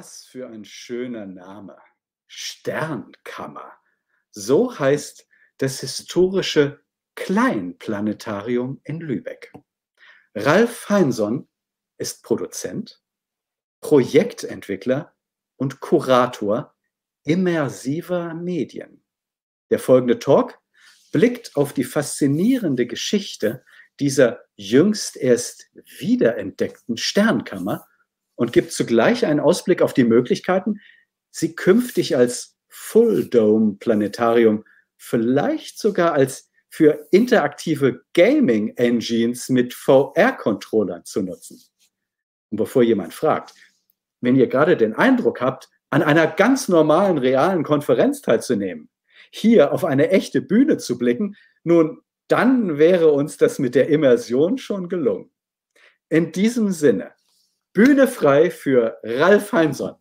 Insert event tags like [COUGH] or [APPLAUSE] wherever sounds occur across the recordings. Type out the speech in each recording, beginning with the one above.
Was für ein schöner Name. Sternkammer. So heißt das historische Kleinplanetarium in Lübeck. Ralf Heinson ist Produzent, Projektentwickler und Kurator immersiver Medien. Der folgende Talk blickt auf die faszinierende Geschichte dieser jüngst erst wiederentdeckten Sternkammer und gibt zugleich einen Ausblick auf die Möglichkeiten, sie künftig als Full Dome Planetarium, vielleicht sogar als für interaktive Gaming Engines mit VR-Controllern zu nutzen. Und bevor jemand fragt, wenn ihr gerade den Eindruck habt, an einer ganz normalen, realen Konferenz teilzunehmen, hier auf eine echte Bühne zu blicken, nun, dann wäre uns das mit der Immersion schon gelungen. In diesem Sinne, Bühne frei für Ralf Heinsohn.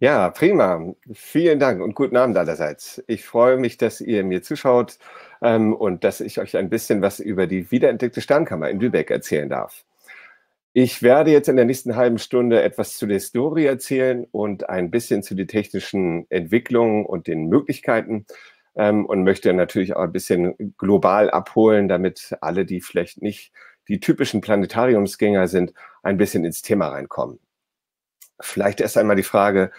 Ja, prima. Vielen Dank und guten Abend allerseits. Ich freue mich, dass ihr mir zuschaut ähm, und dass ich euch ein bisschen was über die wiederentdeckte Sternkammer in Lübeck erzählen darf. Ich werde jetzt in der nächsten halben Stunde etwas zu der Story erzählen und ein bisschen zu den technischen Entwicklungen und den Möglichkeiten ähm, und möchte natürlich auch ein bisschen global abholen, damit alle, die vielleicht nicht die typischen Planetariumsgänger sind, ein bisschen ins Thema reinkommen. Vielleicht erst einmal die Frage,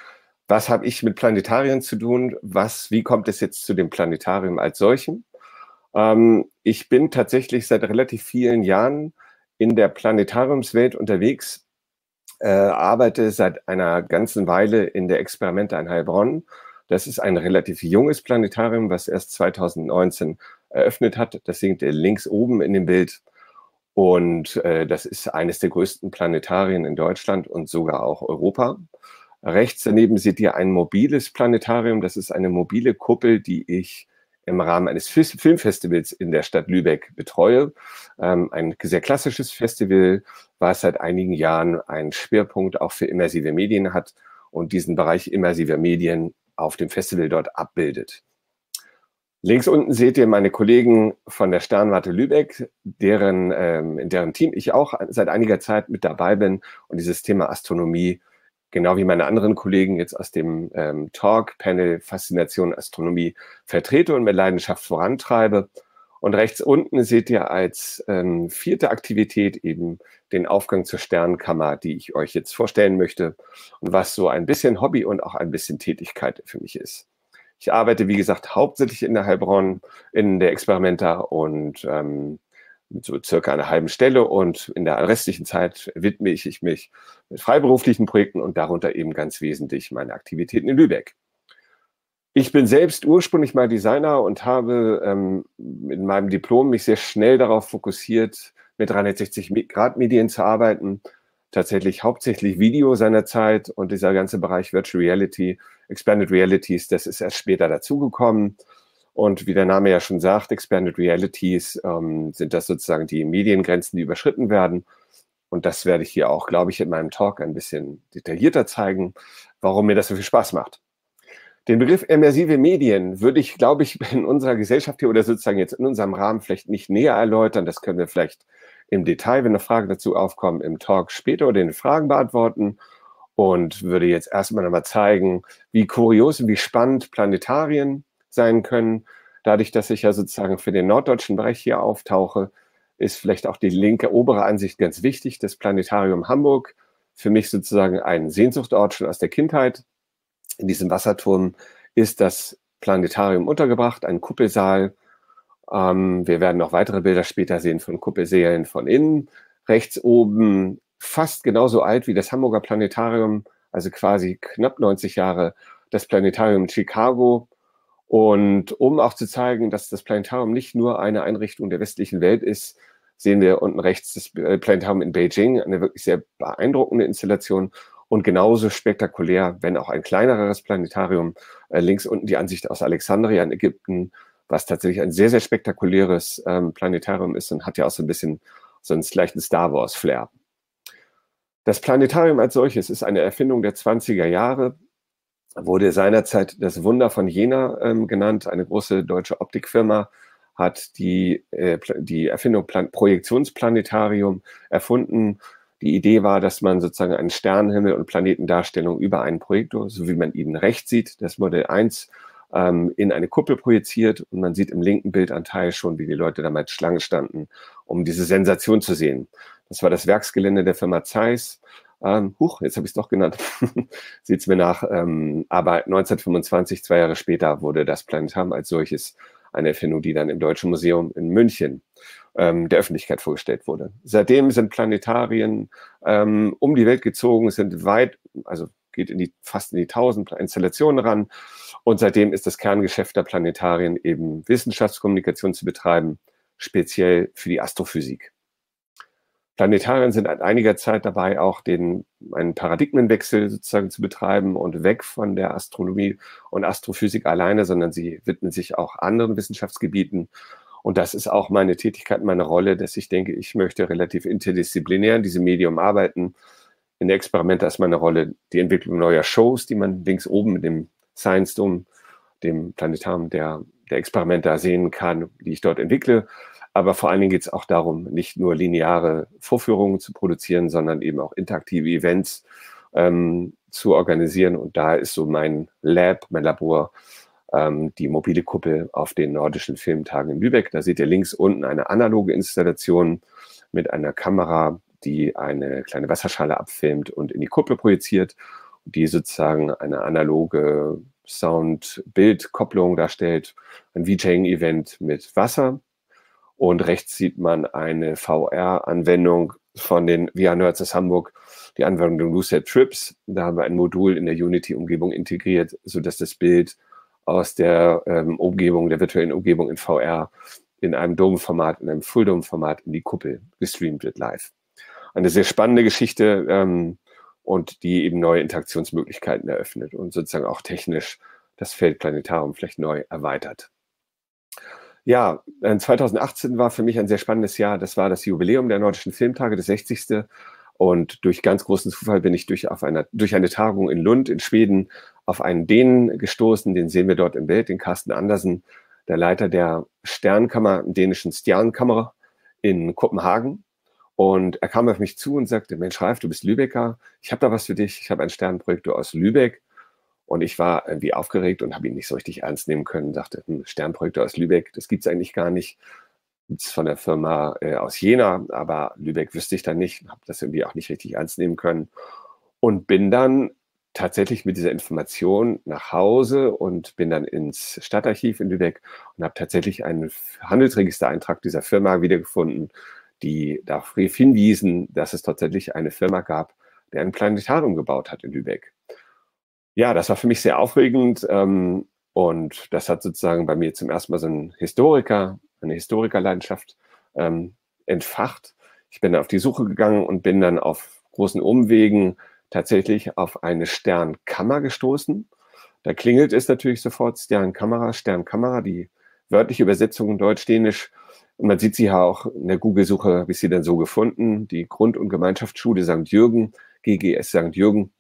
was habe ich mit Planetarien zu tun? Was, wie kommt es jetzt zu dem Planetarium als solchen? Ähm, ich bin tatsächlich seit relativ vielen Jahren in der Planetariumswelt unterwegs, äh, arbeite seit einer ganzen Weile in der Experimente in Heilbronn. Das ist ein relativ junges Planetarium, was erst 2019 eröffnet hat. Das seht ihr links oben in dem Bild. Und äh, das ist eines der größten Planetarien in Deutschland und sogar auch Europa. Rechts daneben seht ihr ein mobiles Planetarium. Das ist eine mobile Kuppel, die ich im Rahmen eines Filmfestivals in der Stadt Lübeck betreue. Ähm, ein sehr klassisches Festival, was seit einigen Jahren einen Schwerpunkt auch für immersive Medien hat und diesen Bereich immersiver Medien auf dem Festival dort abbildet. Links unten seht ihr meine Kollegen von der Sternwarte Lübeck, deren, ähm, in deren Team ich auch seit einiger Zeit mit dabei bin und dieses Thema Astronomie, genau wie meine anderen Kollegen jetzt aus dem ähm, Talk-Panel Faszination Astronomie vertrete und mit Leidenschaft vorantreibe. Und rechts unten seht ihr als ähm, vierte Aktivität eben den Aufgang zur Sternkammer, die ich euch jetzt vorstellen möchte und was so ein bisschen Hobby und auch ein bisschen Tätigkeit für mich ist. Ich arbeite, wie gesagt, hauptsächlich in der Heilbronn, in der Experimenta und ähm, mit so circa einer halben Stelle und in der restlichen Zeit widme ich mich mit freiberuflichen Projekten und darunter eben ganz wesentlich meine Aktivitäten in Lübeck. Ich bin selbst ursprünglich mal Designer und habe ähm, in meinem Diplom mich sehr schnell darauf fokussiert, mit 360-Grad-Medien zu arbeiten tatsächlich hauptsächlich Video seinerzeit und dieser ganze Bereich Virtual Reality, Expanded Realities, das ist erst später dazugekommen. Und wie der Name ja schon sagt, Expanded Realities ähm, sind das sozusagen die Mediengrenzen, die überschritten werden. Und das werde ich hier auch, glaube ich, in meinem Talk ein bisschen detaillierter zeigen, warum mir das so viel Spaß macht. Den Begriff immersive Medien würde ich, glaube ich, in unserer Gesellschaft hier oder sozusagen jetzt in unserem Rahmen vielleicht nicht näher erläutern. Das können wir vielleicht im Detail, wenn eine Frage dazu aufkommt, im Talk später oder den Fragen beantworten und würde jetzt erstmal nochmal zeigen, wie kurios und wie spannend Planetarien sein können. Dadurch, dass ich ja sozusagen für den norddeutschen Bereich hier auftauche, ist vielleicht auch die linke obere Ansicht ganz wichtig. Das Planetarium Hamburg, für mich sozusagen ein Sehnsuchtort schon aus der Kindheit. In diesem Wasserturm ist das Planetarium untergebracht, ein Kuppelsaal, ähm, wir werden noch weitere Bilder später sehen von Kuppelsälen von innen. Rechts oben fast genauso alt wie das Hamburger Planetarium, also quasi knapp 90 Jahre, das Planetarium Chicago. Und um auch zu zeigen, dass das Planetarium nicht nur eine Einrichtung der westlichen Welt ist, sehen wir unten rechts das äh, Planetarium in Beijing, eine wirklich sehr beeindruckende Installation und genauso spektakulär, wenn auch ein kleineres Planetarium. Äh, links unten die Ansicht aus Alexandria in Ägypten, was tatsächlich ein sehr, sehr spektakuläres ähm, Planetarium ist und hat ja auch so ein bisschen so einen leichten Star Wars-Flair. Das Planetarium als solches ist eine Erfindung der 20er Jahre, wurde seinerzeit das Wunder von Jena ähm, genannt. Eine große deutsche Optikfirma hat die, äh, die Erfindung Plan Projektionsplanetarium erfunden. Die Idee war, dass man sozusagen einen Sternenhimmel und Planetendarstellung über einen Projektor, so wie man ihn rechts sieht, das Modell 1, ähm, in eine Kuppel projiziert und man sieht im linken Bildanteil schon, wie die Leute damals Schlange standen, um diese Sensation zu sehen. Das war das Werksgelände der Firma Zeiss. Ähm, huch, jetzt habe ich es doch genannt. [LAUGHS] Sieht es mir nach. Ähm, aber 1925, zwei Jahre später, wurde das Planetarium als solches eine Erfindung, die dann im Deutschen Museum in München ähm, der Öffentlichkeit vorgestellt wurde. Seitdem sind Planetarien ähm, um die Welt gezogen, sind weit, also geht in die, fast in die tausend Installationen ran. Und seitdem ist das Kerngeschäft der Planetarien eben Wissenschaftskommunikation zu betreiben, speziell für die Astrophysik. Planetarien sind seit einiger Zeit dabei, auch den, einen Paradigmenwechsel sozusagen zu betreiben und weg von der Astronomie und Astrophysik alleine, sondern sie widmen sich auch anderen Wissenschaftsgebieten. Und das ist auch meine Tätigkeit, meine Rolle, dass ich denke, ich möchte relativ interdisziplinär in diesem Medium arbeiten. In der Experimente ist meine Rolle die Entwicklung neuer Shows, die man links oben mit dem Science Dome, dem Planetarium der, der Experimente sehen kann, die ich dort entwickle. Aber vor allen Dingen geht es auch darum, nicht nur lineare Vorführungen zu produzieren, sondern eben auch interaktive Events ähm, zu organisieren. Und da ist so mein Lab, mein Labor, ähm, die mobile Kuppel auf den nordischen Filmtagen in Lübeck. Da seht ihr links unten eine analoge Installation mit einer Kamera, die eine kleine Wasserschale abfilmt und in die Kuppel projiziert, die sozusagen eine analoge Sound-Bild-Kopplung darstellt, ein VJing-Event mit Wasser. Und rechts sieht man eine VR-Anwendung von den VR Nerds aus Hamburg, die Anwendung Lucid Trips. Da haben wir ein Modul in der Unity-Umgebung integriert, sodass das Bild aus der ähm, Umgebung, der virtuellen Umgebung in VR in einem Dome-Format, in einem Full-Dome-Format in die Kuppel gestreamt wird live. Eine sehr spannende Geschichte ähm, und die eben neue Interaktionsmöglichkeiten eröffnet und sozusagen auch technisch das Feld Planetarium vielleicht neu erweitert. Ja, 2018 äh, war für mich ein sehr spannendes Jahr. Das war das Jubiläum der Nordischen Filmtage, das 60. Und durch ganz großen Zufall bin ich durch, auf einer, durch eine Tagung in Lund in Schweden auf einen Dänen gestoßen. Den sehen wir dort im Bild, den Carsten Andersen, der Leiter der Sternkammer, dänischen Sternkammer in Kopenhagen. Und er kam auf mich zu und sagte, Mensch, Ralf, du bist Lübecker. Ich habe da was für dich. Ich habe ein Sternprojektor aus Lübeck. Und ich war irgendwie aufgeregt und habe ihn nicht so richtig ernst nehmen können. Dachte, hm, Sternprojektor aus Lübeck, das gibt's eigentlich gar nicht. Gibt's von der Firma äh, aus Jena, aber Lübeck wüsste ich dann nicht. Habe das irgendwie auch nicht richtig ernst nehmen können. Und bin dann tatsächlich mit dieser Information nach Hause und bin dann ins Stadtarchiv in Lübeck und habe tatsächlich einen Handelsregistereintrag dieser Firma wiedergefunden, die darauf hinwiesen, dass es tatsächlich eine Firma gab, die ein Planetarium gebaut hat in Lübeck ja, das war für mich sehr aufregend ähm, und das hat sozusagen bei mir zum ersten Mal so ein Historiker, eine Historikerleidenschaft ähm, entfacht. Ich bin auf die Suche gegangen und bin dann auf großen Umwegen tatsächlich auf eine Sternkammer gestoßen. Da klingelt es natürlich sofort Sternkamera, Sternkamera, die wörtliche Übersetzung deutsch-dänisch. Und man sieht sie ja auch in der Google-Suche, ich sie dann so gefunden. Die Grund- und Gemeinschaftsschule St. Jürgen, GGS St. Jürgen,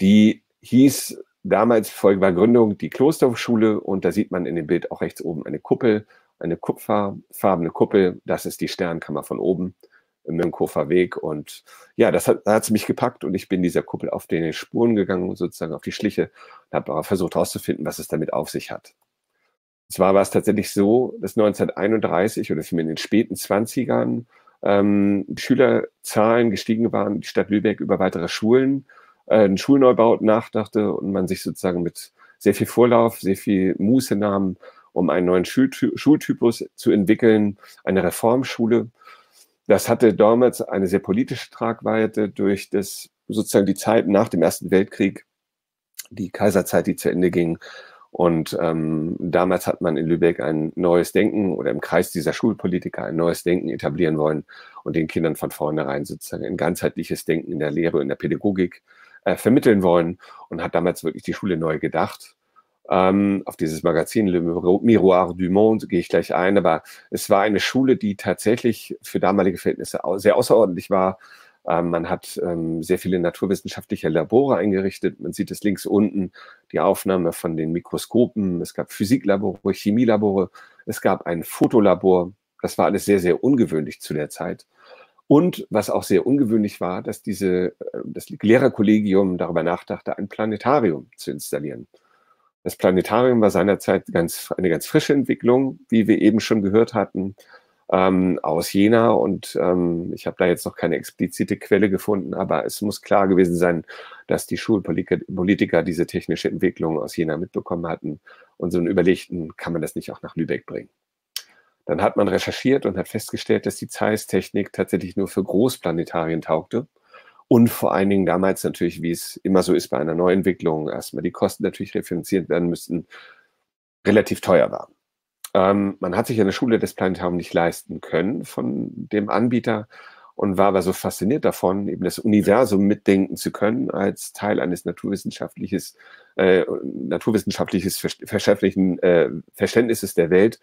die hieß damals vor der Gründung die Klosterschule und da sieht man in dem Bild auch rechts oben eine Kuppel, eine kupferfarbene Kuppel. Das ist die Sternkammer von oben im Münkofer Weg. Und ja, das hat, da mich gepackt und ich bin dieser Kuppel auf die Spuren gegangen, sozusagen auf die Schliche und habe versucht herauszufinden, was es damit auf sich hat. Zwar war es tatsächlich so, dass 1931 oder vielmehr in den späten 20ern ähm, Schülerzahlen gestiegen waren, die Stadt Lübeck über weitere Schulen äh, einen Schulneubau nachdachte und man sich sozusagen mit sehr viel Vorlauf, sehr viel Muße nahm, um einen neuen Schulty Schultypus zu entwickeln, eine Reformschule. Das hatte damals eine sehr politische Tragweite durch das sozusagen die Zeit nach dem Ersten Weltkrieg, die Kaiserzeit, die zu Ende ging. Und ähm, damals hat man in Lübeck ein neues Denken oder im Kreis dieser Schulpolitiker ein neues Denken etablieren wollen und den Kindern von vornherein sozusagen ein ganzheitliches Denken in der Lehre, in der Pädagogik äh, vermitteln wollen und hat damals wirklich die Schule neu gedacht. Ähm, auf dieses Magazin Le Miroir du Monde gehe ich gleich ein, aber es war eine Schule, die tatsächlich für damalige Verhältnisse sehr außerordentlich war. Ähm, man hat ähm, sehr viele naturwissenschaftliche Labore eingerichtet. Man sieht es links unten, die Aufnahme von den Mikroskopen. Es gab Physiklabore, Chemielabore. Es gab ein Fotolabor. Das war alles sehr, sehr ungewöhnlich zu der Zeit. Und was auch sehr ungewöhnlich war, dass diese, äh, das Lehrerkollegium darüber nachdachte, ein Planetarium zu installieren. Das Planetarium war seinerzeit ganz, eine ganz frische Entwicklung, wie wir eben schon gehört hatten, ähm, aus Jena. Und ähm, ich habe da jetzt noch keine explizite Quelle gefunden, aber es muss klar gewesen sein, dass die Schulpolitiker diese technische Entwicklung aus Jena mitbekommen hatten und so überlegten, kann man das nicht auch nach Lübeck bringen. Dann hat man recherchiert und hat festgestellt, dass die Zeiss-Technik tatsächlich nur für Großplanetarien taugte und vor allen Dingen damals natürlich, wie es immer so ist bei einer Neuentwicklung, erstmal die Kosten natürlich refinanziert werden müssten, relativ teuer war. Ähm, man hat sich eine Schule des Planetariums nicht leisten können von dem Anbieter und war aber so fasziniert davon, eben das Universum mitdenken zu können als Teil eines naturwissenschaftliches, äh, naturwissenschaftliches verschäftlichen äh, Verständnisses der Welt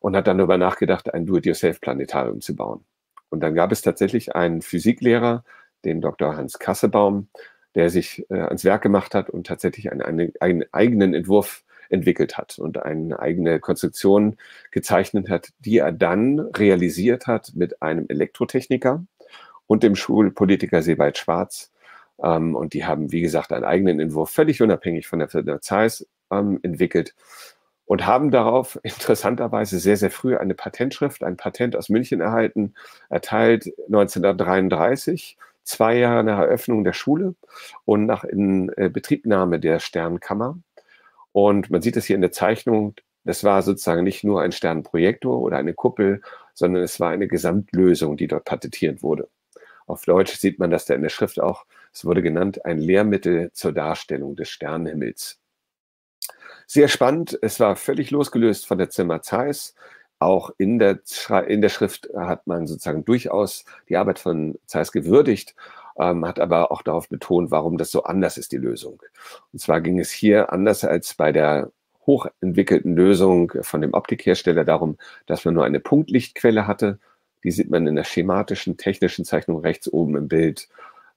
und hat dann darüber nachgedacht, ein Do-it-yourself-Planetarium zu bauen. Und dann gab es tatsächlich einen Physiklehrer, den Dr. Hans Kassebaum, der sich äh, ans Werk gemacht hat und tatsächlich einen, einen eigenen Entwurf entwickelt hat und eine eigene Konstruktion gezeichnet hat, die er dann realisiert hat mit einem Elektrotechniker und dem Schulpolitiker Sebald Schwarz. Ähm, und die haben, wie gesagt, einen eigenen Entwurf völlig unabhängig von der Firma Zeiss ähm, entwickelt und haben darauf [LAUGHS] interessanterweise sehr, sehr früh eine Patentschrift, ein Patent aus München erhalten, erteilt 1933 zwei Jahre nach Eröffnung der Schule und nach Inbetriebnahme der Sternkammer. Und man sieht es hier in der Zeichnung, das war sozusagen nicht nur ein Sternenprojektor oder eine Kuppel, sondern es war eine Gesamtlösung, die dort patentiert wurde. Auf Deutsch sieht man das da in der Schrift auch. Es wurde genannt ein Lehrmittel zur Darstellung des Sternenhimmels. Sehr spannend. Es war völlig losgelöst von der Zimmer Zeiss. Auch in der, in der Schrift hat man sozusagen durchaus die Arbeit von Zeiss gewürdigt, ähm, hat aber auch darauf betont, warum das so anders ist, die Lösung. Und zwar ging es hier anders als bei der hochentwickelten Lösung von dem Optikhersteller darum, dass man nur eine Punktlichtquelle hatte. Die sieht man in der schematischen, technischen Zeichnung rechts oben im Bild.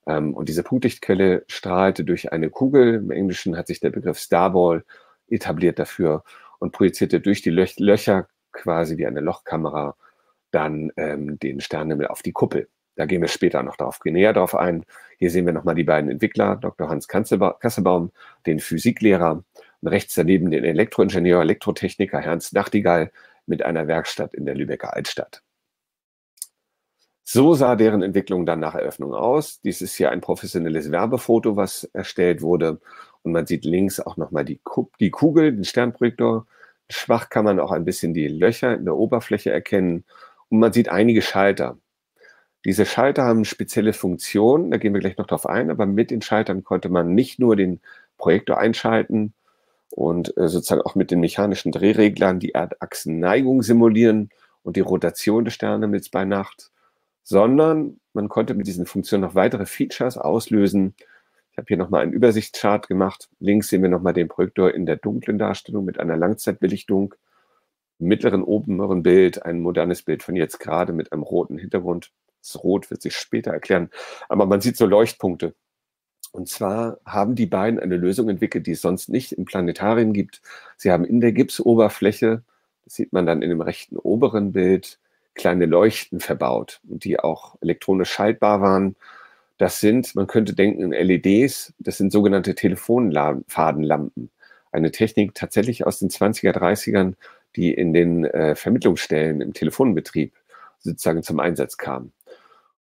Ähm, und diese Punktlichtquelle strahlte durch eine Kugel. Im Englischen hat sich der Begriff Starball etabliert dafür und projizierte durch die Löcher quasi wie eine Lochkamera dann ähm, den Sternenhimmel auf die Kuppel. Da gehen wir später noch darauf, näher darauf ein. Hier sehen wir nochmal die beiden Entwickler, Dr. Hans Kassebaum, den Physiklehrer und rechts daneben den Elektroingenieur, Elektrotechniker Ernst Nachtigall mit einer Werkstatt in der Lübecker Altstadt. So sah deren Entwicklung dann nach Eröffnung aus. Dies ist hier ein professionelles Werbefoto, was erstellt wurde. Und man sieht links auch nochmal die, die Kugel, den Sternprojektor. Schwach kann man auch ein bisschen die Löcher in der Oberfläche erkennen. Und man sieht einige Schalter. Diese Schalter haben spezielle Funktionen, da gehen wir gleich noch drauf ein, aber mit den Schaltern konnte man nicht nur den Projektor einschalten und äh, sozusagen auch mit den mechanischen Drehreglern die Erdachsenneigung simulieren und die Rotation des Sternenhimmels bei Nacht, sondern man konnte mit diesen Funktionen noch weitere Features auslösen, habe hier nochmal einen Übersichtschart gemacht. Links sehen wir nochmal den Projektor in der dunklen Darstellung mit einer Langzeitbelichtung. Mittleren oberen Bild ein modernes Bild von jetzt gerade mit einem roten Hintergrund. Das Rot wird sich später erklären. Aber man sieht so Leuchtpunkte. Und zwar haben die beiden eine Lösung entwickelt, die es sonst nicht im Planetarien gibt. Sie haben in der Gipsoberfläche, das sieht man dann in dem rechten oberen Bild, kleine Leuchten verbaut die auch elektronisch schaltbar waren das sind, man könnte denken, LEDs, das sind sogenannte Telefonfadenlampen. Eine Technik tatsächlich aus den 20er, 30ern, die in den äh, Vermittlungsstellen im Telefonbetrieb sozusagen zum Einsatz kam.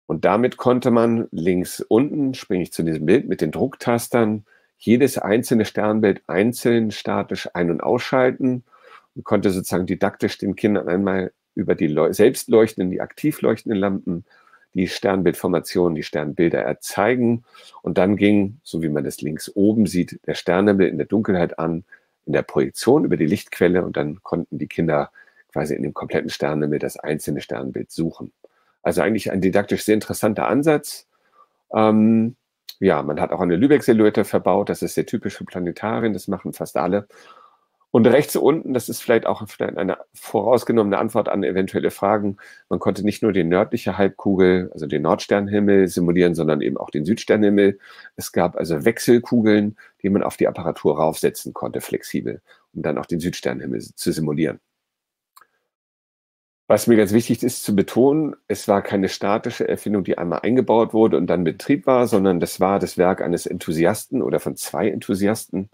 Und damit konnte man links unten, springe ich zu diesem Bild mit den Drucktastern, jedes einzelne Sternbild einzeln statisch ein- und ausschalten und konnte sozusagen didaktisch den Kindern einmal über die selbst leuchtenden, die aktiv leuchtenden Lampen die Sternbildformation, die Sternbilder erzeigen. Und dann ging, so wie man das links oben sieht, der Sternenhimmel in der Dunkelheit an, in der Projektion über die Lichtquelle und dann konnten die Kinder quasi in dem kompletten Sternenhimmel das einzelne Sternbild suchen. Also eigentlich ein didaktisch sehr interessanter Ansatz. Ähm, ja, man hat auch eine Lübeck-Silhouette verbaut. Das ist sehr typisch für Planetarien. Das machen fast alle. Und rechts unten, das ist vielleicht auch eine vorausgenommene Antwort an eventuelle Fragen. Man konnte nicht nur die nördliche Halbkugel, also den Nordsternhimmel simulieren, sondern eben auch den Südsternhimmel. Es gab also Wechselkugeln, die man auf die Apparatur raufsetzen konnte, flexibel, um dann auch den Südsternhimmel zu simulieren. Was mir ganz wichtig ist zu betonen, es war keine statische Erfindung, die einmal eingebaut wurde und dann Betrieb war, sondern das war das Werk eines Enthusiasten oder von zwei Enthusiasten,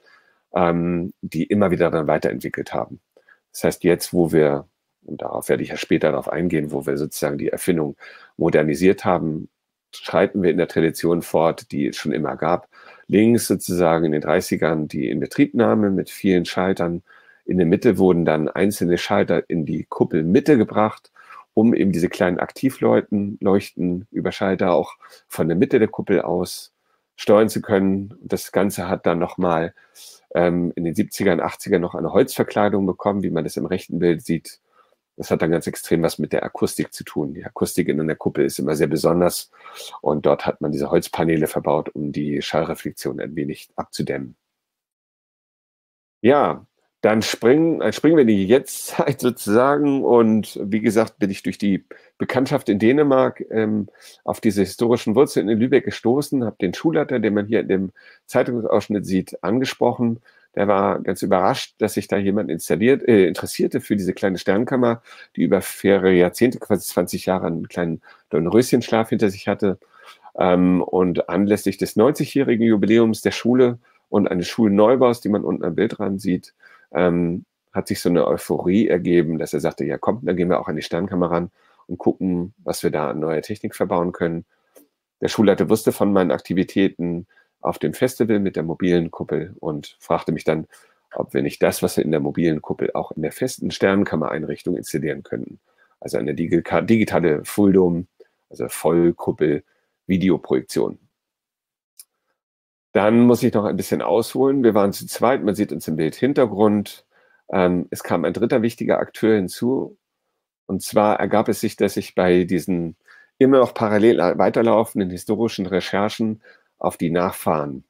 ähm, die immer wieder dann weiterentwickelt haben. Das heißt, jetzt, wo wir, und darauf werde ich ja später darauf eingehen, wo wir sozusagen die Erfindung modernisiert haben, schreiten wir in der Tradition fort, die es schon immer gab. Links sozusagen in den 30ern die Inbetriebnahme mit vielen Schaltern, in der Mitte wurden dann einzelne Schalter in die Kuppelmitte gebracht, um eben diese kleinen Aktivleuchten, Leuchten über Schalter auch von der Mitte der Kuppel aus steuern zu können. Das Ganze hat dann nochmal ähm, in den 70ern, 80ern noch eine Holzverkleidung bekommen, wie man das im rechten Bild sieht. Das hat dann ganz extrem was mit der Akustik zu tun. Die Akustik in der Kuppel ist immer sehr besonders und dort hat man diese Holzpaneele verbaut, um die Schallreflexion ein wenig abzudämmen. Ja, dann springen, dann springen wir in die Jetztzeit sozusagen. Und wie gesagt, bin ich durch die Bekanntschaft in Dänemark ähm, auf diese historischen Wurzeln in Lübeck gestoßen, habe den Schulleiter, den man hier in dem Zeitungsausschnitt sieht, angesprochen. Der war ganz überrascht, dass sich da jemand installiert, äh, interessierte für diese kleine Sternkammer, die über mehrere Jahrzehnte, quasi 20 Jahre, einen kleinen Dornröschenschlaf hinter sich hatte. Ähm, und anlässlich des 90-jährigen Jubiläums der Schule und eines Schulneubaus, die man unten am Bildrand sieht, ähm, hat sich so eine Euphorie ergeben, dass er sagte, ja komm, dann gehen wir auch an die Sternkammer ran und gucken, was wir da an neuer Technik verbauen können. Der Schulleiter wusste von meinen Aktivitäten auf dem Festival mit der mobilen Kuppel und fragte mich dann, ob wir nicht das, was wir in der mobilen Kuppel auch in der festen Sternkammereinrichtung installieren könnten. Also eine digitale Fulldom, also Vollkuppel Videoprojektion. Dann muss ich noch ein bisschen ausholen. Wir waren zu zweit, man sieht uns im Bild Hintergrund. Ähm, es kam ein dritter wichtiger Akteur hinzu. Und zwar ergab es sich, dass ich bei diesen immer noch parallel weiterlaufenden historischen Recherchen auf die Nachfahren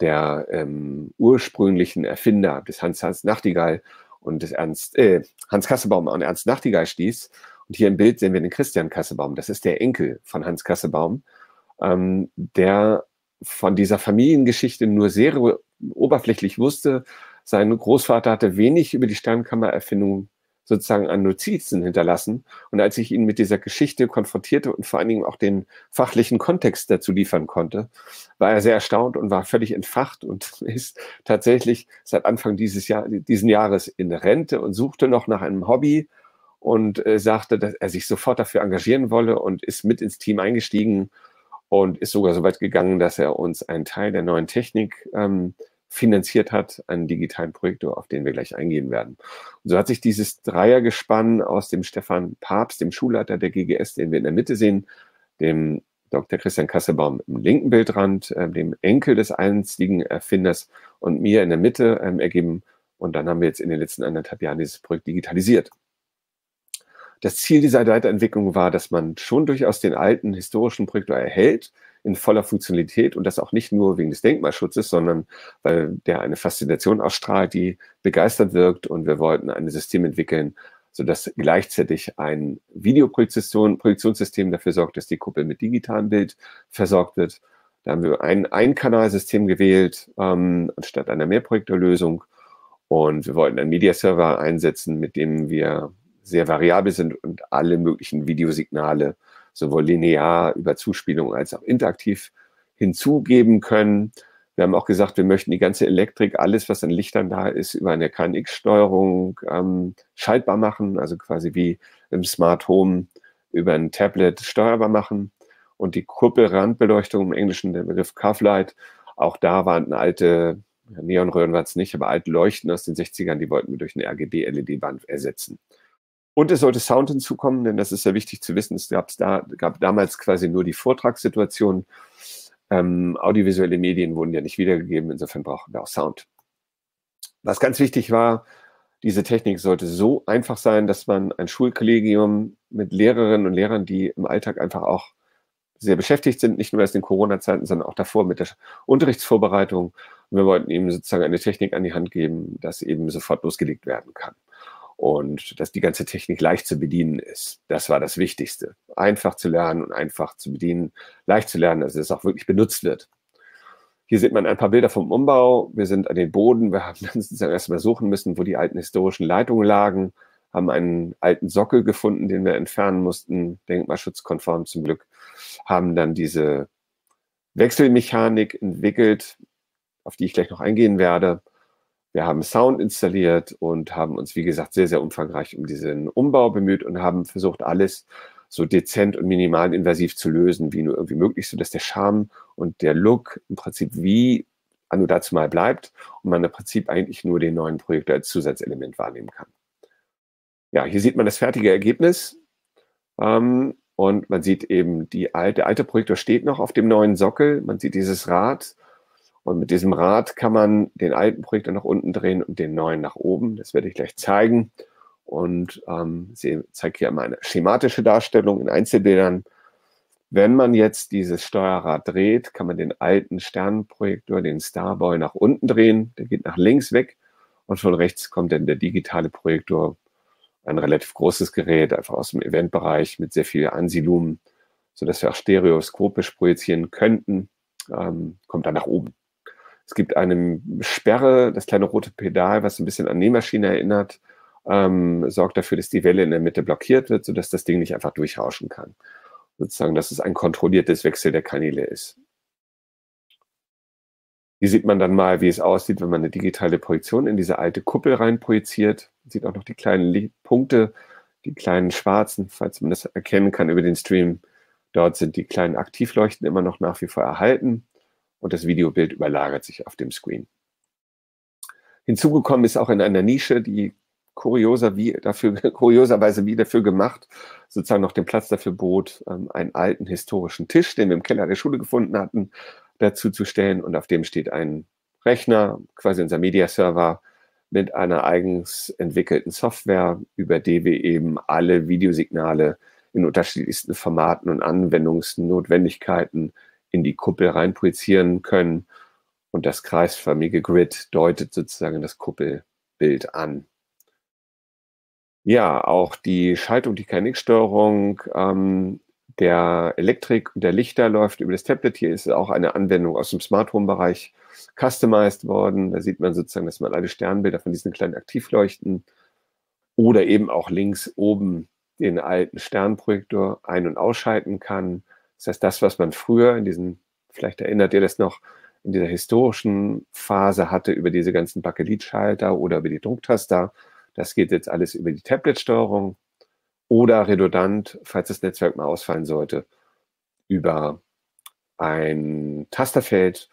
der ähm, ursprünglichen Erfinder des Hans, Hans Nachtigall und des Ernst, äh, Hans Kassebaum und Ernst Nachtigall stieß. Und hier im Bild sehen wir den Christian Kassebaum. Das ist der Enkel von Hans Kassebaum, ähm, der von dieser Familiengeschichte nur sehr oberflächlich wusste. Sein Großvater hatte wenig über die Sternkammererfindung sozusagen an Notizen hinterlassen. Und als ich ihn mit dieser Geschichte konfrontierte und vor allen Dingen auch den fachlichen Kontext dazu liefern konnte, war er sehr erstaunt und war völlig entfacht und [LAUGHS] ist tatsächlich seit Anfang dieses Jahr, diesen Jahres in Rente und suchte noch nach einem Hobby und äh, sagte, dass er sich sofort dafür engagieren wolle und ist mit ins Team eingestiegen und ist sogar so weit gegangen, dass er uns einen Teil der neuen Technik ähm, finanziert hat, einen digitalen Projektor, auf den wir gleich eingehen werden. Und so hat sich dieses Dreiergespann aus dem Stefan Papst, dem Schulleiter der GGS, den wir in der Mitte sehen, dem Dr. Christian Kassebaum im linken Bildrand, äh, dem Enkel des einstigen Erfinders und mir in der Mitte ähm, ergeben. Und dann haben wir jetzt in den letzten anderthalb Jahren dieses Projekt digitalisiert. Das Ziel dieser Weiterentwicklung war, dass man schon durchaus den alten historischen Projektor erhält in voller Funktionalität und das auch nicht nur wegen des Denkmalschutzes, sondern weil der eine Faszination ausstrahlt, die begeistert wirkt und wir wollten ein System entwickeln, sodass gleichzeitig ein Videoprojektionssystem dafür sorgt, dass die Kuppel mit digitalem Bild versorgt wird. Da haben wir ein Einkanalsystem gewählt, ähm, anstatt einer Mehrprojektorlösung. Und wir wollten einen Media-Server einsetzen, mit dem wir sehr variabel sind und alle möglichen Videosignale sowohl linear über Zuspielung als auch interaktiv hinzugeben können. Wir haben auch gesagt, wir möchten die ganze Elektrik, alles, was an Lichtern da ist, über eine KNX-Steuerung ähm, schaltbar machen, also quasi wie im Smart Home über ein Tablet steuerbar machen. Und die Kuppelrandbeleuchtung im Englischen, der Begriff Cufflight, auch da waren alte, Neonröhren waren es nicht, aber alte Leuchten aus den 60ern, die wollten wir durch eine RGB-LED-Wand ersetzen. Und es sollte Sound hinzukommen, denn das ist ja wichtig zu wissen. Es gab, da, gab damals quasi nur die Vortragssituation. Ähm, audiovisuelle Medien wurden ja nicht wiedergegeben, insofern brauchen wir auch Sound. Was ganz wichtig war, diese Technik sollte so einfach sein, dass man ein Schulkollegium mit Lehrerinnen und Lehrern, die im Alltag einfach auch sehr beschäftigt sind, nicht nur erst in Corona-Zeiten, sondern auch davor mit der Unterrichtsvorbereitung. Und wir wollten ihm sozusagen eine Technik an die Hand geben, dass eben sofort losgelegt werden kann und dass die ganze Technik leicht zu bedienen ist. Das war das Wichtigste. Einfach zu lernen und einfach zu bedienen, leicht zu lernen, dass es auch wirklich benutzt wird. Hier sieht man ein paar Bilder vom Umbau. Wir sind an den Boden. Wir haben [LAUGHS] dann sozusagen erstmal suchen müssen, wo die alten historischen Leitungen lagen. haben einen alten Sockel gefunden, den wir entfernen mussten, denkmalschutzkonform zum Glück, haben dann diese Wechselmechanik entwickelt, auf die ich gleich noch eingehen werde. Wir haben Sound installiert und haben uns, wie gesagt, sehr, sehr umfangreich um diesen Umbau bemüht und haben versucht, alles so dezent und minimal invasiv zu lösen, wie nur irgendwie möglich, sodass der Charme und der Look im Prinzip wie anno dazu mal bleibt und man im Prinzip eigentlich nur den neuen Projektor als Zusatzelement wahrnehmen kann. Ja, hier sieht man das fertige Ergebnis. Ähm, und man sieht eben, die alte, der alte Projektor steht noch auf dem neuen Sockel. Man sieht dieses Rad. Und mit diesem Rad kann man den alten Projektor nach unten drehen und den neuen nach oben. Das werde ich gleich zeigen. Und ähm, sie zeigt hier einmal eine schematische Darstellung in Einzelbildern. Wenn man jetzt dieses Steuerrad dreht, kann man den alten Sternenprojektor, den Starboy, nach unten drehen. Der geht nach links weg. Und von rechts kommt dann der digitale Projektor ein relativ großes Gerät, einfach aus dem Eventbereich mit sehr viel Ansilumen, sodass wir auch stereoskopisch projizieren könnten, ähm, kommt dann nach oben. Es gibt eine Sperre, das kleine rote Pedal, was ein bisschen an Nähmaschine erinnert, ähm, sorgt dafür, dass die Welle in der Mitte blockiert wird, sodass das Ding nicht einfach durchrauschen kann. Sozusagen, dass es ein kontrolliertes Wechsel der Kanäle ist. Hier sieht man dann mal, wie es aussieht, wenn man eine digitale Projektion in diese alte Kuppel rein projiziert. Man sieht auch noch die kleinen Punkte, die kleinen schwarzen, falls man das erkennen kann über den Stream. Dort sind die kleinen Aktivleuchten immer noch nach wie vor erhalten und das Videobild überlagert sich auf dem Screen. Hinzugekommen ist auch in einer Nische, die kurioser wie dafür, [LAUGHS] kurioserweise wie dafür gemacht, sozusagen noch den Platz dafür bot, ähm, einen alten historischen Tisch, den wir im Keller der Schule gefunden hatten, dazu zu stellen. Und auf dem steht ein Rechner, quasi unser Media-Server, mit einer eigens entwickelten Software, über die wir eben alle Videosignale in unterschiedlichsten Formaten und Anwendungsnotwendigkeiten in die Kuppel reinprojizieren können. Und das kreisförmige Grid deutet sozusagen das Kuppelbild an. Ja, auch die Schaltung, die Kinetic-Steuerung ähm, der Elektrik und der Lichter läuft über das Tablet. Hier ist auch eine Anwendung aus dem Smart Home Bereich customized worden. Da sieht man sozusagen, dass man alle Sternbilder von diesen kleinen Aktivleuchten oder eben auch links oben den alten Sternprojektor ein- und ausschalten kann. Das heißt, das, was man früher in diesen, vielleicht erinnert ihr das noch, in dieser historischen Phase hatte über diese ganzen Bakelitschalter oder über die Drucktaster, das geht jetzt alles über die Tablet-Steuerung oder redundant, falls das Netzwerk mal ausfallen sollte, über ein Tasterfeld,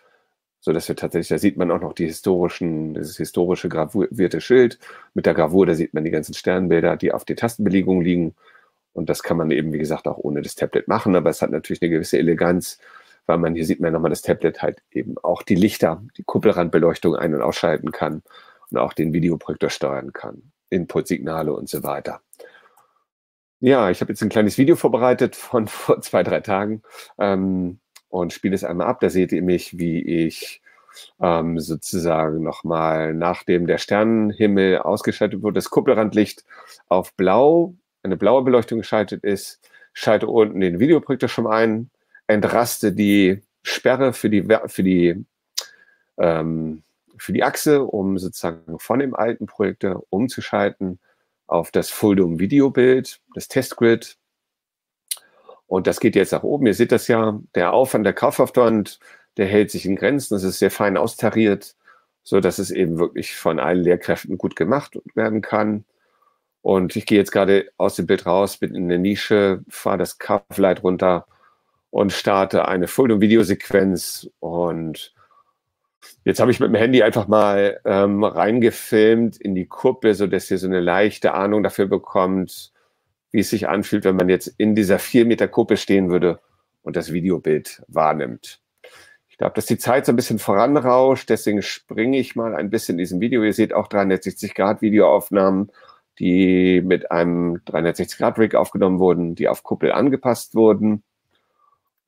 so dass wir tatsächlich, da sieht man auch noch die historischen, dieses historische gravierte Schild mit der Gravur, da sieht man die ganzen Sternbilder, die auf den Tastenbelegungen liegen. Und das kann man eben, wie gesagt, auch ohne das Tablet machen, aber es hat natürlich eine gewisse Eleganz, weil man hier sieht man nochmal das Tablet halt eben auch die Lichter, die Kuppelrandbeleuchtung ein- und ausschalten kann und auch den Videoprojektor steuern kann, Inputsignale und so weiter. Ja, ich habe jetzt ein kleines Video vorbereitet von [LAUGHS] vor zwei, drei Tagen ähm, und spiele es einmal ab. Da seht ihr mich, wie ich ähm, sozusagen nochmal, nachdem der Sternenhimmel ausgeschaltet wurde, das Kuppelrandlicht auf blau, eine blaue Beleuchtung geschaltet ist, schalte unten den Videoprojektor schon ein, entraste die Sperre für die, für die, ähm, für die Achse, um sozusagen von dem alten Projektor umzuschalten auf das Full-Dome-Videobild, das Testgrid. Und das geht jetzt nach oben. Ihr seht das ja, der Aufwand der Kaufaufwand, der hält sich in Grenzen. Das ist sehr fein austariert, so dass es eben wirklich von allen Lehrkräften gut gemacht werden kann. Und ich gehe jetzt gerade aus dem Bild raus, bin in der Nische, fahre das Carve-Light runter und starte eine Full-Videosequenz und Jetzt habe ich mit dem Handy einfach mal ähm, reingefilmt in die Kuppe, so dass ihr so eine leichte Ahnung dafür bekommt, wie es sich anfühlt, wenn man jetzt in dieser vier Meter Kuppe stehen würde und das Videobild wahrnimmt. Ich glaube, dass die Zeit so ein bisschen voranrauscht, deswegen springe ich mal ein bisschen in diesem Video. Ihr seht auch 360 Grad Videoaufnahmen, die mit einem 360 Grad Rig aufgenommen wurden, die auf Kuppel angepasst wurden.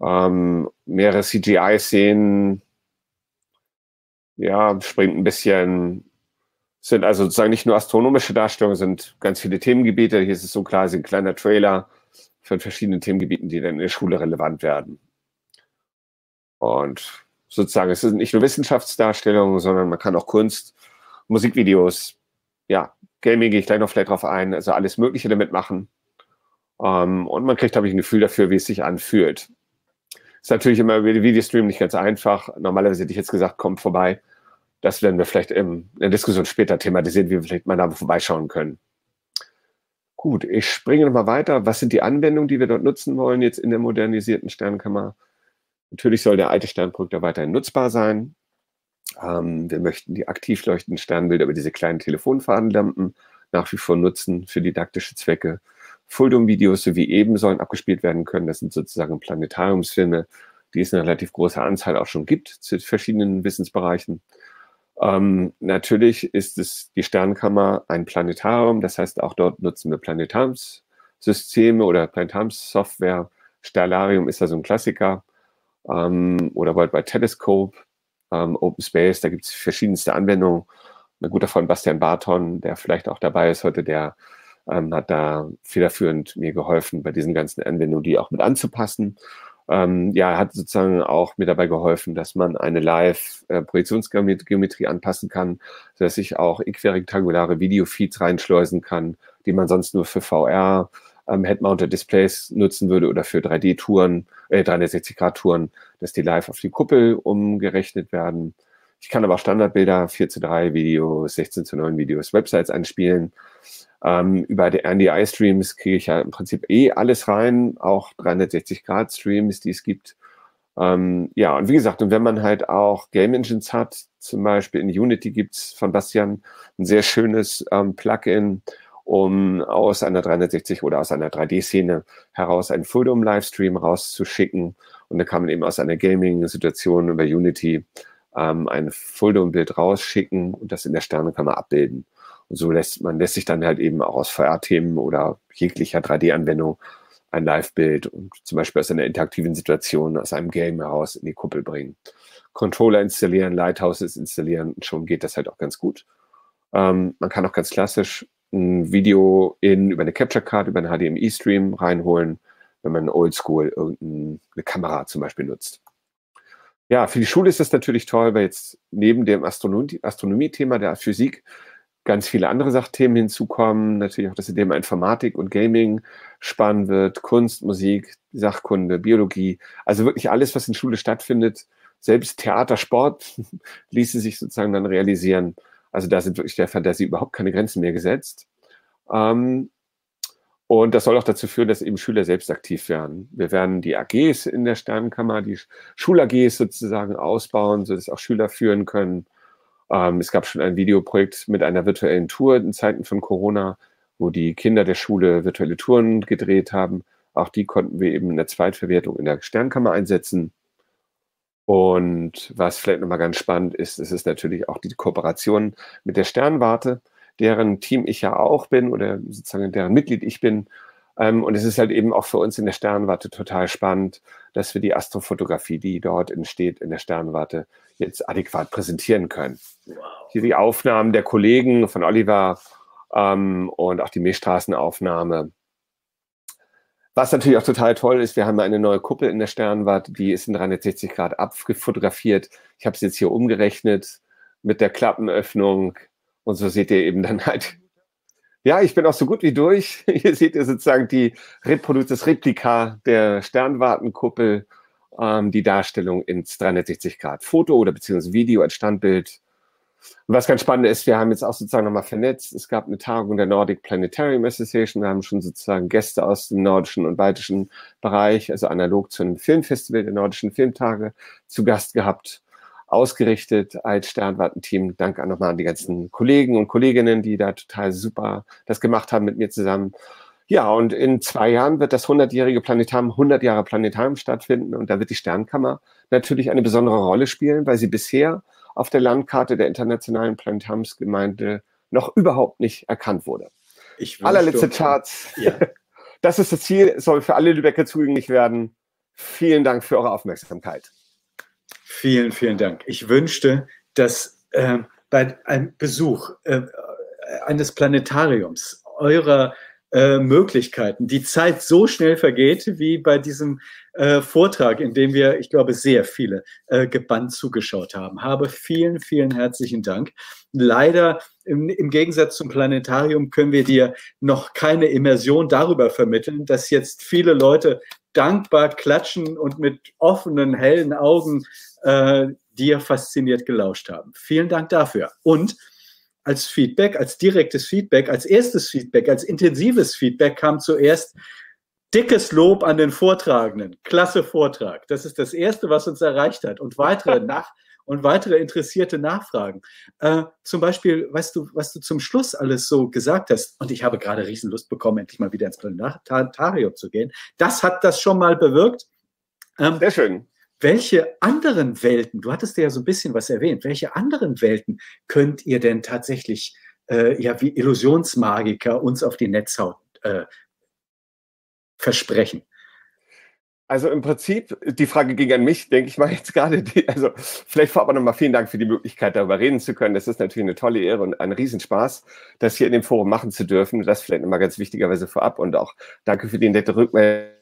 Ähm, mehrere CGI-Szenen, ja, springt ein bisschen, sind also sozusagen nicht nur astronomische Darstellungen, sind ganz viele Themengebiete. Hier ist es so klar, sind ein kleiner Trailer von verschiedenen Themengebieten, die dann in der Schule relevant werden. Und sozusagen, es sind nicht nur Wissenschaftsdarstellungen, sondern man kann auch Kunst, Musikvideos, ja, Gaming gehe ich gleich noch vielleicht drauf ein, also alles Mögliche damit machen. Ähm, und man kriegt, glaube ich, ein Gefühl dafür, wie es sich anfühlt. Ist natürlich immer über die Videostream nicht ganz einfach. Normalerweise hätte ich jetzt gesagt, kommt vorbei. Das werden wir vielleicht in der Diskussion später thematisieren, wie wir vielleicht mal da vorbeischauen können. Gut, ich springe nochmal weiter. Was sind die Anwendungen, die wir dort nutzen wollen, jetzt in der modernisierten Sternkammer? Natürlich soll der alte Sternprojektor weiterhin nutzbar sein. Ähm, wir möchten die aktiv leuchtenden Sternbilder über diese kleinen Telefonfadenlampen nach wie vor nutzen für didaktische Zwecke. Fulldom-Videos sowie eben sollen abgespielt werden können. Das sind sozusagen Planetariumsfilme, die es in relativ großer Anzahl auch schon gibt zu verschiedenen Wissensbereichen. Ähm, natürlich ist es die Sternkammer ein Planetarium, das heißt auch dort nutzen wir Planetariumssysteme oder Planetariumssoftware. Stellarium ist da so ein Klassiker ähm, oder Worldwide Telescope, ähm, Open Space, da gibt es verschiedenste Anwendungen. Ein guter Freund Bastian Barton, der vielleicht auch dabei ist heute, der ähm, hat da federführend mir geholfen, bei diesen ganzen Anwendungen die auch mit anzupassen. Ähm, ja, er hat sozusagen auch mir dabei geholfen, dass man eine Live-Projektionsgeometrie anpassen kann, sodass ich auch äquirektangulare Videofeeds reinschleusen kann, die man sonst nur für VR ähm, Head-Mounted Displays nutzen würde oder für 3D-Touren, äh, 360-Grad-Touren, dass die live auf die Kuppel umgerechnet werden. Ich kann aber auch Standardbilder, 4 zu 3 Videos, 16 zu 9 Videos, Websites anspielen. Ähm, über die NDI-Streams kriege ich ja im Prinzip eh alles rein, auch 360-Grad-Streams, die es gibt. Ähm, ja, und wie gesagt, und wenn man halt auch Game Engines hat, zum Beispiel in Unity gibt's von Bastian ein sehr schönes ähm, Plugin, um aus einer 360 oder aus einer 3D-Szene heraus einen Fulldom-Livestream rauszuschicken. Und dann kann man eben aus einer Gaming-Situation über Unity ähm, ein Fulldom-Bild rausschicken und das in der Sternekammer abbilden. Und so lässt man lässt sich dann halt eben auch aus VR-Themen oder jeglicher 3D-Anwendung ein Live-Bild und zum Beispiel aus einer interaktiven Situation, aus einem Game heraus in die Kuppel bringen. Controller installieren, Lighthouses installieren, schon geht das halt auch ganz gut. Ähm, man kann auch ganz klassisch ein Video in über eine Capture Card, über einen HDMI-Stream reinholen, wenn man oldschool irgendeine Kamera zum Beispiel nutzt. Ja, für die Schule ist das natürlich toll, weil jetzt neben dem Astronomie-Thema der Physik ganz viele andere Sachthemen hinzukommen. Natürlich auch das Thema Informatik und Gaming spannend wird, Kunst, Musik, Sachkunde, Biologie. Also wirklich alles, was in Schule stattfindet. Selbst Theater, Sport [LAUGHS] ließe sich sozusagen dann realisieren. Also da sind wirklich der Fantasie überhaupt keine Grenzen mehr gesetzt. Ähm, und das soll auch dazu führen, dass eben Schüler selbst aktiv werden. Wir werden die AGs in der Sternenkammer, die Schul-AGs sozusagen ausbauen, sodass auch Schüler führen können. Ähm, es gab schon ein Videoprojekt mit einer virtuellen Tour in Zeiten von Corona, wo die Kinder der Schule virtuelle Touren gedreht haben. Auch die konnten wir eben in der Zweitverwertung in der Sternkammer einsetzen. Und was vielleicht nochmal ganz spannend ist, ist es natürlich auch die Kooperation mit der Sternwarte, deren Team ich ja auch bin oder sozusagen deren Mitglied ich bin. Ähm, und es ist halt eben auch für uns in der Sternwarte total spannend, dass wir die Astrofotografie, die dort entsteht in der Sternwarte, jetzt adäquat präsentieren können. Hier die Aufnahmen der Kollegen von Oliver ähm, und auch die Milchstraßenaufnahme was natürlich auch total toll ist, wir haben eine neue Kuppel in der Sternwarte, die ist in 360 Grad abgefotografiert. Ich habe es jetzt hier umgerechnet mit der Klappenöffnung und so seht ihr eben dann halt. [LAUGHS] Ja, ich bin auch so gut wie durch. [LAUGHS] Hier seht ihr sozusagen die Reprodu das Replika der Sternwartenkuppel, ähm, die Darstellung ins 360 Grad Foto oder beziehungsweise Video als Standbild und was ganz spannend ist, wir haben jetzt auch sozusagen nochmal vernetzt. Es gab eine Tagung der Nordic Planetarium Association. Wir haben schon sozusagen Gäste aus dem nordischen und baltischen Bereich, also analog zu einem Filmfestival der nordischen Filmtage, zu Gast gehabt, ausgerichtet als Sternwartenteam. Danke auch nochmal an die ganzen Kollegen und Kolleginnen, die da total super das gemacht haben mit mir zusammen. Ja, und in zwei Jahren wird das 100-jährige Planetarium, 100 Jahre Planetarium stattfinden und da wird die Sternkammer natürlich eine besondere Rolle spielen, weil sie bisher auf der Landkarte der internationalen Planetariumsgemeinde noch überhaupt nicht erkannt wurde. Ich Allerletzte Charts. Ja. [LAUGHS] Das ist das Ziel, soll für alle Lübecker zugänglich werden. Vielen Dank für eure Aufmerksamkeit. Vielen, vielen Dank. Ich wünschte, dass äh, bei einem Besuch äh, eines Planetariums eurer äh, Möglichkeiten. Die Zeit so schnell vergeht wie bei diesem äh, Vortrag, in dem wir, ich glaube, sehr viele äh, gebannt zugeschaut haben. Habe vielen, vielen herzlichen Dank. Leider im, im Gegensatz zum Planetarium können wir dir noch keine Immersion darüber vermitteln, dass jetzt viele Leute dankbar klatschen und mit offenen, hellen Augen äh, dir fasziniert gelauscht haben. Vielen Dank dafür. Und als Feedback, als direktes Feedback, als erstes Feedback, als intensives Feedback kam zuerst dickes Lob an den Vortragenden. Klasse Vortrag. Das ist das Erste, was uns erreicht hat. Und weitere [LAUGHS] nach und weitere interessierte Nachfragen. Äh, zum Beispiel, weißt du, was du zum Schluss alles so gesagt hast, und ich habe gerade Riesenlust bekommen, endlich mal wieder ins Planetarium zu gehen. Das hat das schon mal bewirkt. Ähm, Sehr schön. Welche anderen Welten, du hattest ja so ein bisschen was erwähnt, welche anderen Welten könnt ihr denn tatsächlich, äh, ja, wie Illusionsmagiker uns auf die Netzhaut äh, versprechen? Also im Prinzip, die Frage ging an mich, denke ich mal jetzt gerade. Die, also vielleicht vorab nochmal vielen Dank für die Möglichkeit, darüber reden zu können. Das ist natürlich eine tolle Ehre und ein Riesenspaß, das hier in dem Forum machen zu dürfen. Das vielleicht nochmal ganz wichtigerweise vorab und auch danke für die nette Rückmeldung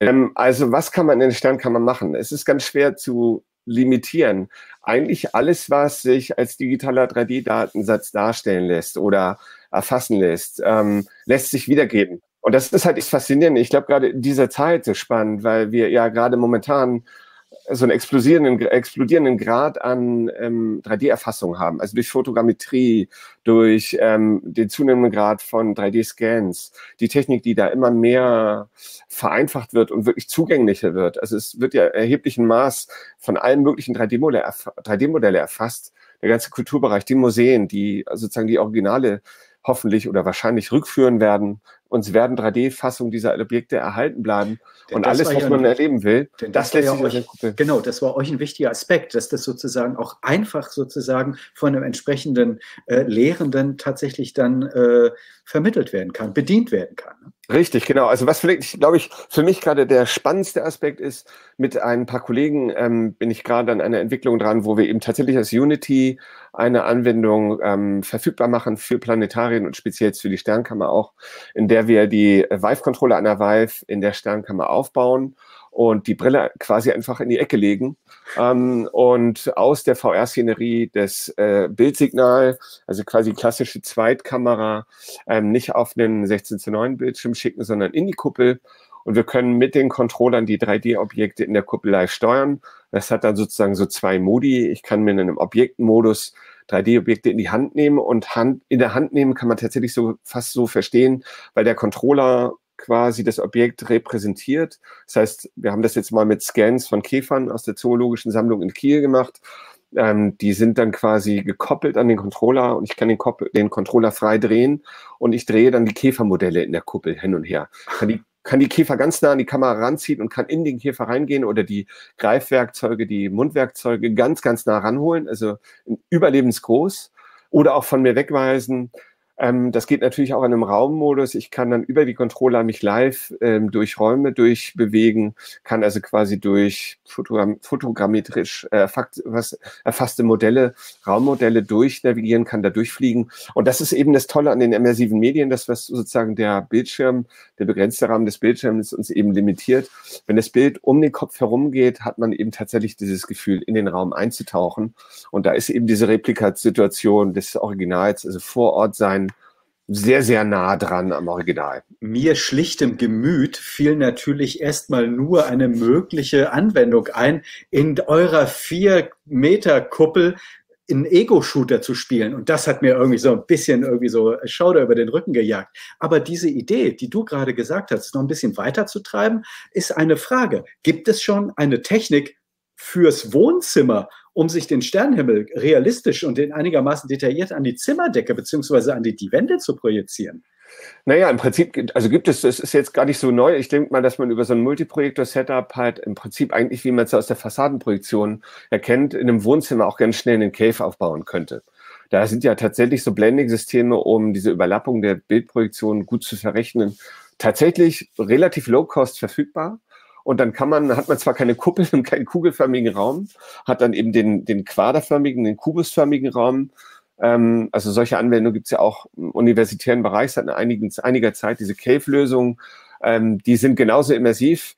ähm, also was kann man in der Sternkammer machen? Es ist ganz schwer zu limitieren. Eigentlich alles, was sich als digitaler 3D-Datensatz darstellen lässt oder erfassen lässt, ähm, lässt sich wiedergeben. Und das ist halt echt faszinierend. Ich glaube, gerade in dieser Zeit so spannend, weil wir ja gerade momentan so einen explodierenden, explodierenden Grad an ähm, 3D-Erfassung haben. Also durch Fotogrammetrie, durch ähm, den zunehmenden Grad von 3D-Scans, die Technik, die da immer mehr vereinfacht wird und wirklich zugänglicher wird. Also es wird ja erheblichen Maß von allen möglichen 3D-Modelle erf 3D erfasst. Der ganze Kulturbereich, die Museen, die sozusagen die Originale hoffentlich oder wahrscheinlich rückführen werden. Uns werden 3D-Fassungen dieser Objekte erhalten bleiben. Denn und alles, was ja man erleben will, das, das lässt sich euch, Genau, das war euch ein wichtiger Aspekt, dass das sozusagen auch einfach sozusagen von einem entsprechenden äh, Lehrenden tatsächlich dann äh, vermittelt werden kann, bedient werden kann. Ne? Richtig, genau. Also was vielleicht, glaube ich, für mich gerade der spannendste Aspekt ist, mit ein paar Kollegen ähm, bin ich gerade an einer Entwicklung dran, wo wir eben tatsächlich als Unity eine Anwendung ähm, verfügbar machen für Planetarien und speziell für die Sternkammer auch, in der wir die Vive-Controller einer Vive in der Sternkammer aufbauen und die Brille quasi einfach in die Ecke legen ähm, und aus der VR-Szenerie das äh, Bildsignal, also quasi klassische Zweitkamera, ähm, nicht auf einen 16 zu 9 Bildschirm schicken, sondern in die Kuppel. Und wir können mit den Controllern die 3D-Objekte in der Kuppel live steuern. Das hat dann sozusagen so zwei Modi. Ich kann mir in einem Objektenmodus 3D-Objekte in die Hand nehmen und Hand, in der Hand nehmen kann man tatsächlich so fast so verstehen, weil der Controller quasi das Objekt repräsentiert. Das heißt, wir haben das jetzt mal mit Scans von Käfern aus der Zoologischen Sammlung in Kiel gemacht. Ähm, die sind dann quasi gekoppelt an den Controller und ich kann den, Koppel, den Controller frei drehen und ich drehe dann die Käfermodelle in der Kuppel hin und her. Kann die, kann die Käfer ganz nah an die Kamera ranziehen und kann in den Käfer reingehen oder die Greifwerkzeuge, die Mundwerkzeuge ganz, ganz nah ranholen, also überlebensgroß oder auch von mir wegweisen ähm, das geht natürlich auch in einem Raummodus. Ich kann dann über die Controller mich live ähm, durch Räume durchbewegen, kann also quasi durch Fotogramm fotogrammetrisch äh, was, erfasste Modelle, Raummodelle durchnavigieren, kann da durchfliegen. Und das ist eben das Tolle an den immersiven Medien, das was sozusagen der Bildschirm, der begrenzte Rahmen des Bildschirms uns eben limitiert. Wenn das Bild um den Kopf herumgeht, hat man eben tatsächlich dieses Gefühl, in den Raum einzutauchen. Und da ist eben diese Replikation des Originals, also vor Ort sein, sehr, sehr nah dran am Original. Mir schlichtem Gemüt fiel natürlich erstmal nur eine mögliche Anwendung ein, in eurer vier Meter Kuppel in Ego-Shooter zu spielen. Und das hat mir irgendwie so ein bisschen irgendwie so Schauder über den Rücken gejagt. Aber diese Idee, die du gerade gesagt hast, noch ein bisschen weiter zu treiben, ist eine Frage. Gibt es schon eine Technik fürs Wohnzimmer, um sich den Sternenhimmel realistisch und in einigermaßen detailliert an die Zimmerdecke beziehungsweise an die, die Wände zu projizieren? Naja, im Prinzip, also gibt es, das ist jetzt gar nicht so neu. Ich denke mal, dass man über so ein Multiprojektor-Setup halt im Prinzip eigentlich, wie man es aus der Fassadenprojektion erkennt, in einem Wohnzimmer auch ganz schnell einen Cave aufbauen könnte. Da sind ja tatsächlich so Blending-Systeme, um diese Überlappung der Bildprojektion gut zu verrechnen, tatsächlich relativ low-cost verfügbar. Und dann kann man, hat man zwar keine Kuppel [LAUGHS] und keinen kugelförmigen Raum, hat dann eben den, den quaderförmigen, den kubusförmigen Raum, Ähm, also solche Anwendungen gibt es ja auch im universitären Bereich seit einigen, einiger Zeit, diese Cave-Lösungen, ähm, die sind genauso immersiv.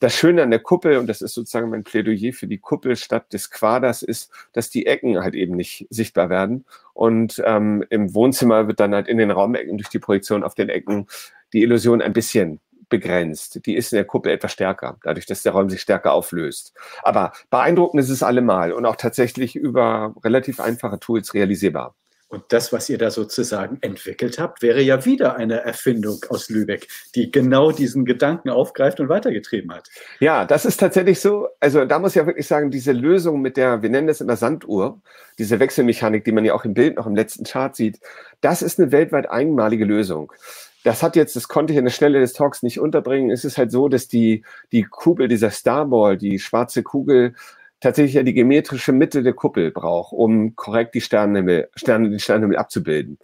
Das Schöne an der Kuppel, und das ist sozusagen mein Plädoyer für die Kuppel statt des Quaders, ist, dass die Ecken halt eben nicht sichtbar werden. Und ähm, im Wohnzimmer wird dann halt in den Raumecken durch die Projektion auf den Ecken die Illusion ein bisschen begrenzt. Die ist in der Kuppel etwas stärker, dadurch, dass der Raum sich stärker auflöst. Aber beeindruckend ist es allemal und auch tatsächlich über relativ einfache Tools realisierbar. Und das, was ihr da sozusagen entwickelt habt, wäre ja wieder eine Erfindung aus Lübeck, die genau diesen Gedanken aufgreift und weitergetrieben hat. Ja, das ist tatsächlich so. Also da muss ich ja wirklich sagen, diese Lösung mit der, wir nennen das immer Sanduhr, diese Wechselmechanik, die man ja auch im Bild noch im letzten Chart sieht, das ist eine weltweit einmalige Lösung. Das hat jetzt, das konnte ich in der Schnelle des Talks nicht unterbringen. Es ist halt so, dass die, die Kugel, dieser Starball, die schwarze Kugel, tatsächlich ja die geometrische Mitte der Kuppel braucht, um korrekt die Sternenhimmel, Sterne, den Sternenhimmel abzubilden.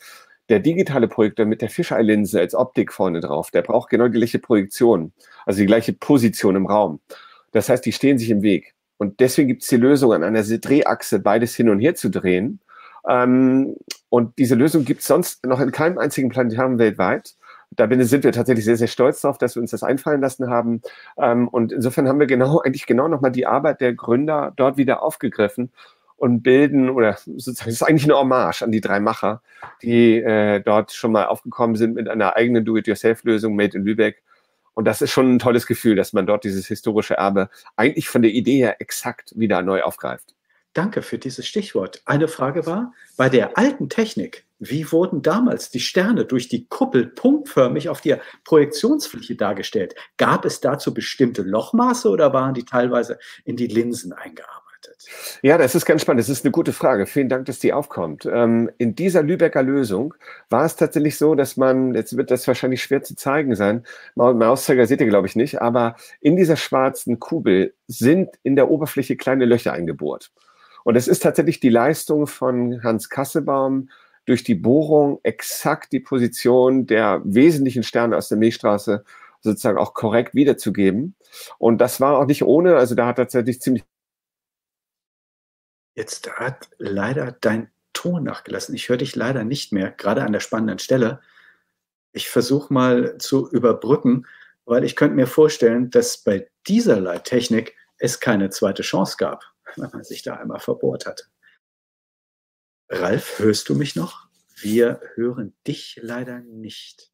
Der digitale Projektor mit der Fisheye-Linse als Optik vorne drauf, der braucht genau die gleiche Projektion, also die gleiche Position im Raum. Das heißt, die stehen sich im Weg. Und deswegen gibt es die Lösung, an einer Drehachse beides hin und her zu drehen. Ähm, und diese Lösung gibt es sonst noch in keinem einzigen Planetarium weltweit da sind wir tatsächlich sehr, sehr stolz darauf, dass wir uns das einfallen lassen haben. Ähm, und insofern haben wir genau, [LAUGHS] eigentlich genau nochmal die Arbeit der Gründer dort wieder aufgegriffen und bilden oder sozusagen, ist eigentlich eine Hommage an die drei Macher, die äh, dort schon mal aufgekommen sind mit einer eigenen Do-it-yourself-Lösung made in Lübeck. Und das ist schon ein tolles Gefühl, dass man dort dieses historische Erbe eigentlich von der Idee her exakt wieder neu aufgreift. Danke für dieses Stichwort. Eine Frage war, bei der alten Technik, wie wurden damals die Sterne durch die Kuppel punktförmig auf der Projektionsfläche dargestellt? Gab es dazu bestimmte Lochmaße oder waren die teilweise in die Linsen eingearbeitet? Ja, das ist ganz spannend. Das ist eine gute Frage. Vielen Dank, dass die aufkommt. Ähm, in dieser Lübecker Lösung war es tatsächlich so, dass man, jetzt wird das wahrscheinlich schwer zu zeigen sein, Mauszeiger seht ihr, glaube ich, nicht, aber in dieser schwarzen Kugel sind in der Oberfläche kleine Löcher eingebohrt. Und es ist tatsächlich die Leistung von Hans Kassebaum, durch die Bohrung exakt die Position der wesentlichen Sterne aus der Milchstraße sozusagen auch korrekt wiederzugeben. Und das war auch nicht ohne, also da hat tatsächlich ziemlich. Jetzt hat leider dein Ton nachgelassen. Ich höre dich leider nicht mehr, gerade an der spannenden Stelle. Ich versuche mal zu überbrücken, weil ich könnte mir vorstellen, dass bei dieser Leittechnik es keine zweite Chance gab, wenn man sich da einmal verbohrt hatte. Ralf, hörst du mich noch? Wir hören dich leider nicht.